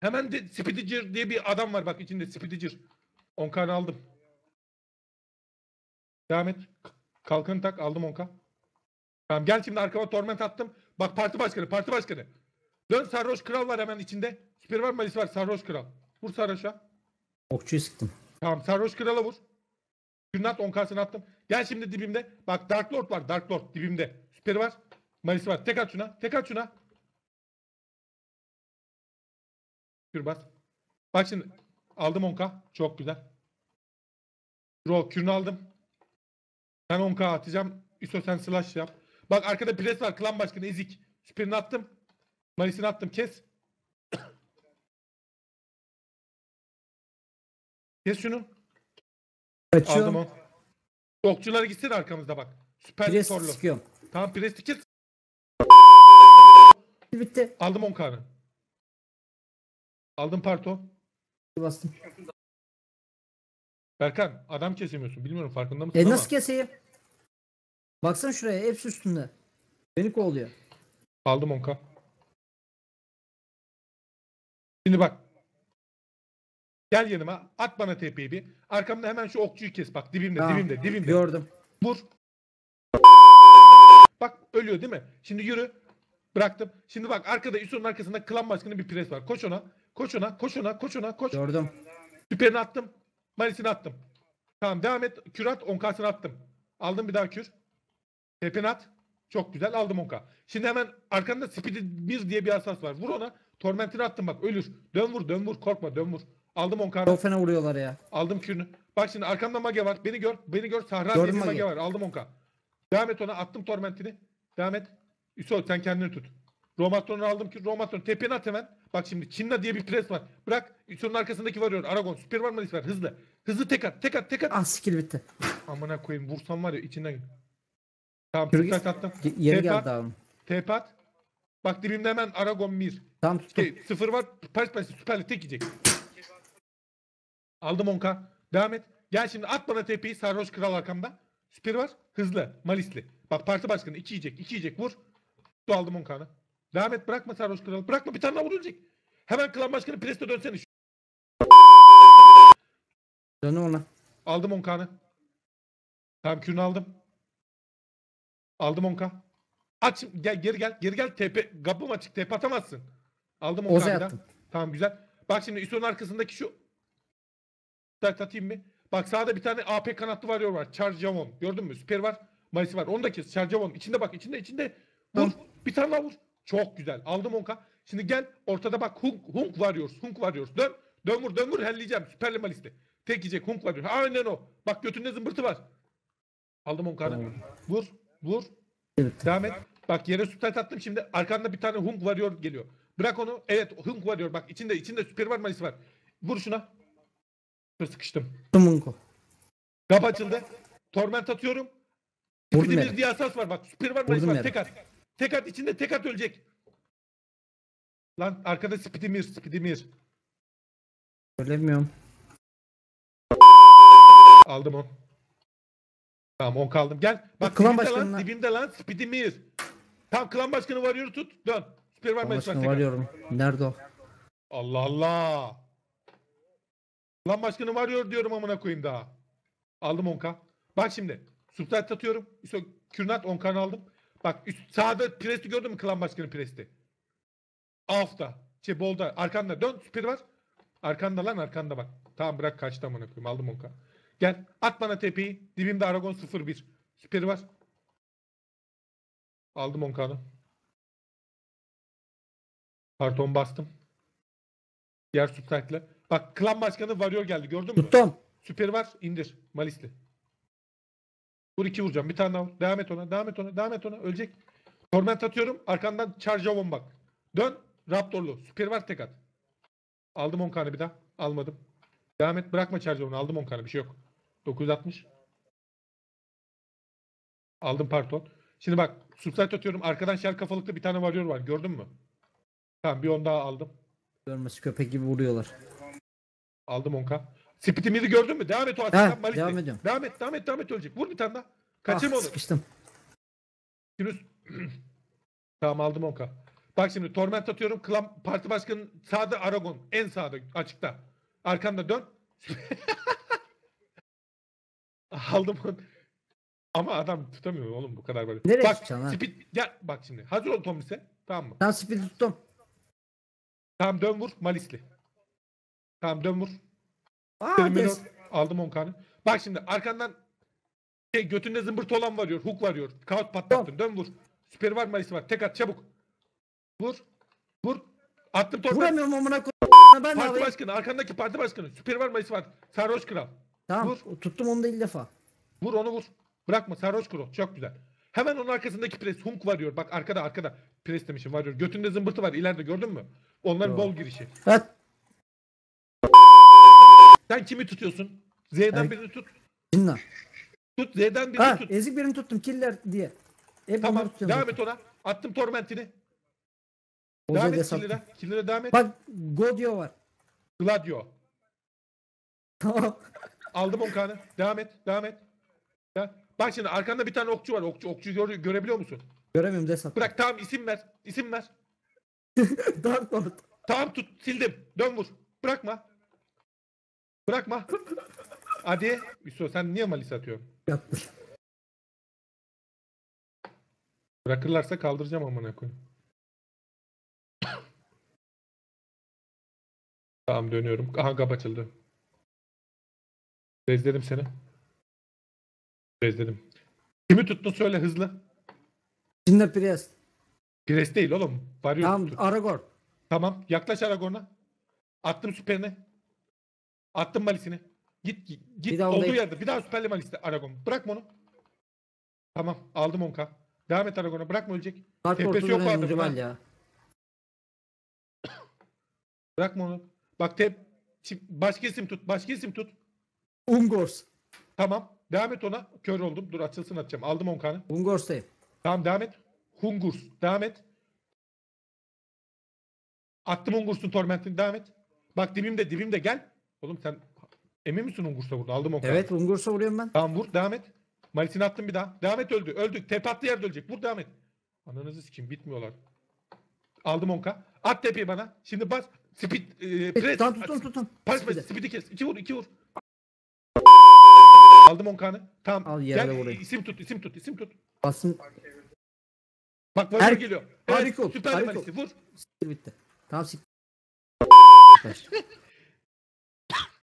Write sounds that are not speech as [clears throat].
Hemen de Spidicer diye bir adam var bak içinde Spidicer. 10 kan aldım. Devam et. Kalkanı tak aldım 10k. Tamam gel şimdi arkama torment attım. Bak parti başkanı parti başkanı. Dön sarhoş kral var hemen içinde. Süper var malis var sarhoş kral. Vur sarhoşa. Okçuyu sıktım. Tamam sarhoş krala vur. Gürnat 10k'sını attım. Gel şimdi dibimde. Bak Dark Lord var Dark Lord dibimde. Süperi var. Malis var. Tek at şuna. Tek at şuna. Kür bas. Bak şimdi. Aldım 10k. Çok güzel. Ro kürünü aldım. Ben 10k atacağım. Üso sen slash yap. Bak arkada pres var. Klan başkanı ezik. Süperini attım. Malisini attım. Kes. Kes şunu. Aldım Kaçıyorum. o. Okçulara gitsin arkamızda bak. Süper Pres torlu. sıkıyorum. Tamam presti kes. Bitti. Aldım 10 kanı. Aldım parto. Bastım. Berkan adam kesemiyorsun. Bilmiyorum farkında mısın E ama. nasıl keseyim? Baksana şuraya hepsi üstünde. Beni kovalıyor. Aldım 10k. Şimdi bak. Gel yanıma. At bana TP'yi bir. Arkamda hemen şu okçuyu kes. Bak dibimde Tamam. dibimde dibimde. Gördüm. Vur. Bak ölüyor değil mi? Şimdi yürü. Bıraktım. Şimdi bak arkada İso'nun arkasında klan başkanı bir pres var. Koş ona. Koş ona. Koş ona. Koş ona. Koş. Gördüm. Süperini attım. Malisini attım. Tamam devam et. Kür at. 10k'sını attım. Aldım bir daha kür. Tepeni at. Çok güzel. Aldım 10k. Şimdi hemen arkanda Speedy 1 diye bir asas var. Vur ona. Tormentini attım bak. Ölür. Dön vur. Dön vur. Korkma. Dön vur. Aldım 10k'nı. Çok fena vuruyorlar ya. Aldım kürünü. Bak şimdi arkamda mage var. Beni gör. Beni gör. Sahra Gördüm diye bir mage mage. var. Aldım 10k. Devam et ona. Attım tormentini. Devam et. Üso sen kendini tut. Romatron'u aldım ki Romatron tepeni at hemen. Bak şimdi Çinna diye bir pres var. Bırak. Üso'nun arkasındaki varıyor. Aragon. Süper var Malis var. Hızlı. Hızlı tek at. Tek at. Tek at. Ah skill bitti. Amına koyayım. Vursam var ya içinden. Tamam. Yürü git. attım. Yeri Tepe geldi at. abi. TP at. Bak dibimde hemen Aragon Mir. Tamam tuttum. Şey, sıfır var. Paş paş süperli tek yiyecek. Aldım 10k. Devam et. Gel şimdi at bana TP'yi. Sarhoş kral arkamda. Süper var. Hızlı. Malisli. Bak parti başkanı 2 yiyecek. 2 yiyecek. Vur. Su aldım 10k'nı. Devam et. Bırakma Sarhoş kralı. Bırakma bir tane daha vurulacak. Hemen klan başkanı Presto dönsene. Dönüm ona. Aldım 10k'nı. Tamam kürünü aldım. Aldım 10k. Aç gel geri gel. Geri gel. TP kapım açık. TP atamazsın. Aldım 10k. Oza bir daha. yaptım. Tamam güzel. Bak şimdi Üson'un arkasındaki şu Dert atayım mı? Bak sağda bir tane AP kanatlı varıyor var. Charge Javon. Gördün mü? Süper var. Mayıs var. Onu da kes. Charge Javon. İçinde bak. içinde içinde. Vur. Tamam. Bir tane daha vur. Çok güzel. Aldım 10k. Şimdi gel. Ortada bak. Hunk, Hunk varıyoruz. Hunk varıyoruz. Dön. Dön vur. Dön vur. Helleyeceğim. Süperli Malis'te. Tek yiyecek. Hunk varıyor. Aynen o. Bak götünde zımbırtı var. Aldım 10k'nı. Tamam. Vur. Vur. Bitti. Devam et. Bak yere süper attım şimdi. Arkanda bir tane Hunk varıyor geliyor. Bırak onu. Evet Hunk varıyor. Bak içinde içinde süper var Malis var. Vur şuna. Sıkıştım. Tumunko. Kap açıldı. Torment atıyorum. Vurdum bir diye asas var bak. Süper var Malis Vurdum var. Tek at. Tek at içinde tek at ölecek. Lan arkada Speedy Mir. Speedy Mir. Söylemiyorum. Aldım onu. Tamam 10 kaldım. Gel. Bak Klan dibimde başkanına- lan. Dibimde lan. Speedy Mir. Tamam klan başkanı varıyor tut. Dön. Süper var Malis var. Başkanı at. varıyorum. Nerede o? Allah Allah. Lan başkanı varıyor diyorum amına koyayım daha. Aldım 10k. Bak şimdi. Substat atıyorum. Kürnat 10k'nı aldım. Bak üst, sağda presti gördün mü klan başkanı presti? Off'ta. Şey bolda. Arkanda dön. Süper var. Arkanda lan arkanda bak. Tamam bırak kaçtı amına koyayım. Aldım 10k. Gel. At bana tepeyi. Dibimde Aragon 01. Süperi var. Aldım 10k'nı. Karton bastım. Diğer subtitle'la. Bak klan başkanı varıyor geldi gördün mü? Tuttum. Süperi var indir. Malisli. Vur iki vuracağım. Bir tane daha vur. Devam et ona. Devam et ona. Devam et ona. Ölecek. Torment atıyorum. Arkandan charge avon bak. Dön. Raptorlu. Süperi var tek at. Aldım 10 kanı bir daha. Almadım. Devam et. Bırakma charge avonu. Aldım 10 kanı. Bir şey yok. 960. Aldım parton. Şimdi bak. Subsite atıyorum. Arkadan şer kafalıklı bir tane varıyor var. Gördün mü? Tamam bir on daha aldım. Görmesi köpek gibi vuruyorlar. Aldım 10k. Spitimizi gördün mü? Devam et o asistan Malisli. devam ediyorum. Devam et, devam et, devam et ölecek. Vur bir tane daha. Ah, Kaçırma onu. sıkıştım. Yunus. [clears throat] tamam aldım 10k. Bak şimdi torment atıyorum. Klan parti başkanı sağda Aragon. En sağda açıkta. Arkanda dön. [laughs] Aldım onu. Ama adam tutamıyor oğlum bu kadar böyle. Nereye bak tutacaksın ha? speed gel bak şimdi. Hazır ol Tomis'e. Tamam mı? Tamam speed tuttum. Tamam dön vur Malisli. Tamam dön vur. Terminal aldım 10 kanı. Bak şimdi arkandan şey, götünde zımbırt olan varıyor. Hook varıyor. Kağıt patlattın. Dön vur. Süper var Malisi var. Tek at çabuk. Vur. Vur. Attım torba. Vuramıyorum amına koy. Ben Parti başkanı. Arkandaki parti başkanı. Süper var Malisi var. Sarhoş kral. Tamam Vur. tuttum onu da ilk defa. Vur onu vur. Bırakma sarhoş kral. Çok güzel. Hemen onun arkasındaki pres. Hunk varıyor. Bak arkada arkada. Pres demişim varıyor. Götünde zımbırtı var. İleride gördün mü? Onların Yok. bol girişi. Evet. Sen kimi tutuyorsun? Z'den Evet. birini tut. Cinna. Tut Z'den birini Ha tut. ezik birini tuttum killer diye. Hep Tamam. Devam et ona. Attım tormentini. Devam et killer'a. Killer'a devam et. Bak Godio var. Gladio. Tamam. [laughs] Aldım 10 kanı. Devam et. Devam et. Ya. Bak şimdi arkanda bir tane okçu var. Okçu, okçuyu gör- görebiliyor musun? Göremiyorum des attım. Bırak tamam isim ver. İsim ver. [laughs] Dark Lord. Tamam tut. Sildim. Dön vur. Bırakma. Bırakma. Hadi. Hüso sen niye malis atıyorsun? Yaptım. Bırakırlarsa kaldıracağım amına koyayım. Tamam dönüyorum. Aha kap açıldı. Bezledim seni. Bezledim. Kimi tuttun söyle hızlı. Cinna Priest. Pires değil oğlum. Varıyor Tamam. Aragorn. Tamam. Yaklaş Aragorn'a. Attım süperini. Attım malisini. Git git. git. Daha Olduğu yerde. Bir daha süperli maliste Aragon. Bırakma onu. Tamam. Aldım 10k. Devam et Aragon'a. Bırakma ölecek. Dark Tepesi yok o dönelim adamın, rival ha. ya. [coughs] Bırakma onu. Bak tep. Şimdi başka isim tut. Başka isim tut. Ungors. Tamam. Devam et ona. Kör oldum. Dur açılsın atacağım. Aldım 10k'nı. Ungors'tayım. Tamam devam et. Hungurs. Devam et. Attım Hungurs'un tormentini. Devam et. Bak dibimde dibimde gel. Oğlum sen emin misin Hungurs'ta burada? Aldım 10 Evet Ungors'a vuruyorum ben. Tamam vur. Devam et. Malisini attım bir daha. Devam et öldü. Öldük. Tepe attığı yerde ölecek. Vur devam et. Ananızı sikeyim. Bitmiyorlar. Aldım 10k. At tepeyi bana. Şimdi bas. Speed. E, press. Tamam tutun tutun. Pas pas. Speed'i kes. İki vur. iki vur. Aldım 10k'nı. Tamam. Al yere Gel vurayım. isim tut. isim tut. isim tut. Bastım. Bak Warrior Her- geliyor. Harika ol, Evet, süper harika malisi. Vur. bitti. Tamam sik. [laughs]